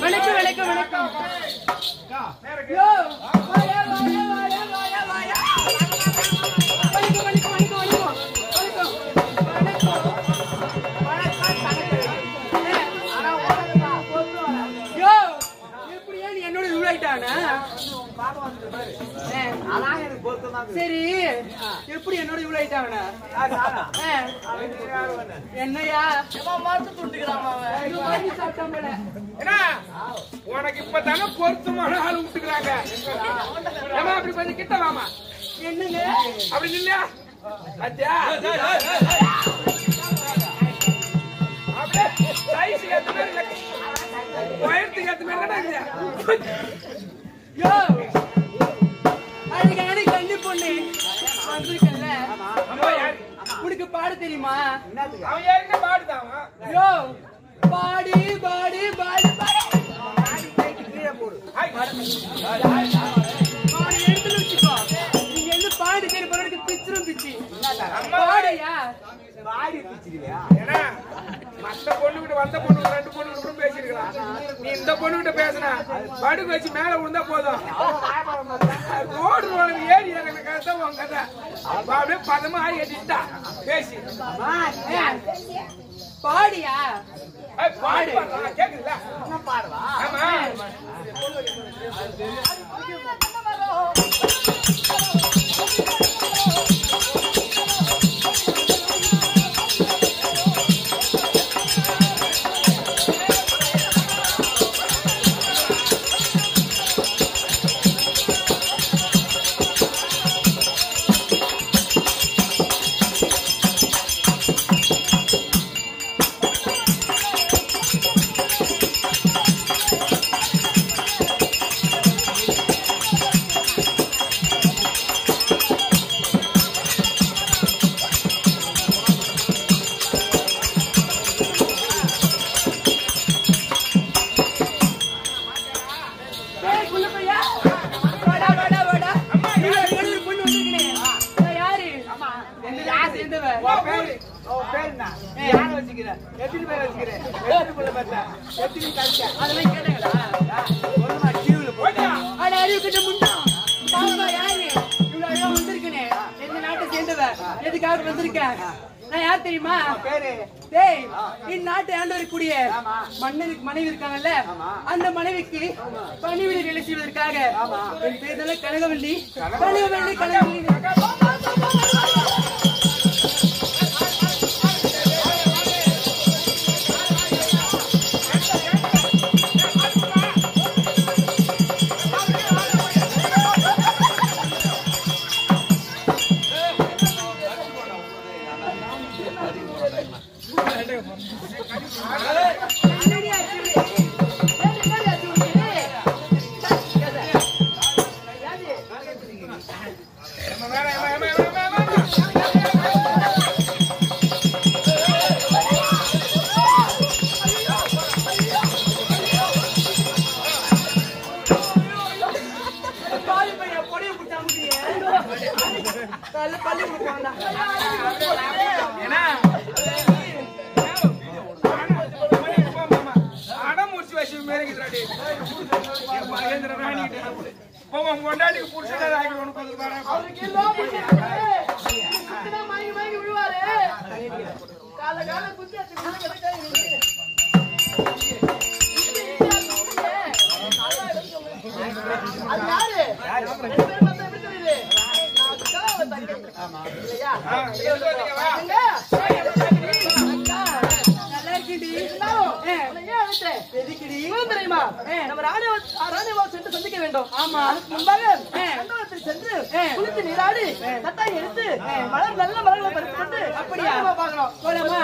வணக்கம் வணக்கம் வணக்கம் சரி எப்படி என்னோட இவ்வளோ ஆயிட்டாவனா என்னையா? சாப்பிட்டாமல என்ன உனக்கு இப்பதானே பொருத்தமான ஆள் விட்டுக்கிறாங்க அப்படி கொஞ்சம் கிட்ட வாமா என்னங்க? அப்படி இல்லையா அத்தியா. அப்படியே ஏத்த மாதிரி. உயரத்துக்கு ஏத்த மாதிரி யோ! அழகான கண்ணு பொண்ணு வந்திருக்கல? உனக்கு பாட தெரியுமா? அவன் ஏற்கனவே பாடுதான் அவன். யோ! பாடி பாடி பாடி பாடி. ஹாய். பாடி. எடுத்து வச்சுக்கோ. நீங்க என்ன பாடு பிறகு பிச்சிரும் பிச்சு. பாடையா? ஏன்னா, மத்த பொண்ணுகிட்ட வந்த பொண்ணு ரெண்டு பொண்ணு கூட பேசிருக்கலாம் நீ இந்த பொண்ணுகிட்ட பேசினா படுக்க வச்சு மேல விழுந்தா போதும். ரோடு ரோடு ஏறி இறங்கின கதை உன் கதை. அப்ப அப்படியே பதமா ஆகி கட்டிட்டா பேசி. பாடியா? பாடு கேக்குதுல்ல ஆமா. பேரு? அதெல்லாம் கேட்டாங்களா? அட, அறிவுக்கிட்ட யாரு? இவ்வளவு அழகா வந்திருக்குனே. எந்த நாட்டை சேர்ந்தவ? எதுக்காக வந்திருக்க? நான் யார் தெரியுமா? டேய் இந்நாட்டை ஆண்டு வரக்கூடிய மன்னருக்கு மனைவி இருக்காங்கல்ல? அந்த மனைவிக்கு பணிவிடை வேலை செய்வதற்காக என் பேர் கனகவல்லி கனகவல்லி. கனகவல்லி. உன் பொண்டாட்டிக்கு புருஷனை ஆக்கி உனக்கு வந்து பாரு. அவருக்கு எல்லாம். சுத்தினா மயங்கி மயங்கி விழுவாரு. காலை காலை குத்தி. அது யாரு? ரெண்டு பேரும் பார்த்தா எப்படி தெரியுது? நான் அதுக்காக அவன் தங்கை. இல்லையா? ஏன் தெரியுமா? நம்ம ராணுவ- ராணுவ சென்று சந்திக்க வேண்டும். அதுக்கு முன்பாக மண்டபத்தில் சென்று குளித்து நீராடி தட்டாய் எடுத்து மலர் நல்ல மலர்களை பறித்து அப்படியா? போலாமா?